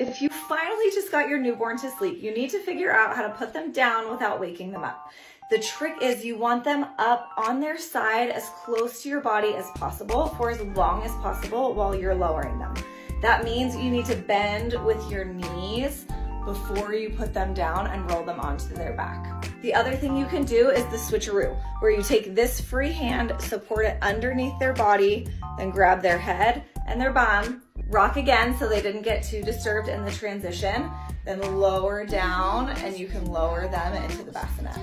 If you finally just got your newborn to sleep, you need to figure out how to put them down without waking them up. The trick is you want them up on their side as close to your body as possible for as long as possible while you're lowering them. That means you need to bend with your knees before you put them down and roll them onto their back. The other thing you can do is the switcheroo, where you take this free hand, support it underneath their body, then grab their head and their bum, rock again so they didn't get too disturbed in the transition, then lower down and you can lower them into the bassinet.